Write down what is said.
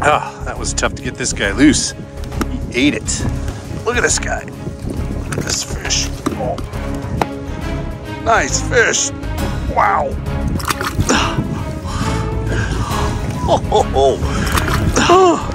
Oh, that was tough to get this guy loose. He ate it. Look at this guy. Look at this fish. Oh. Nice fish. Wow. Oh, oh, oh.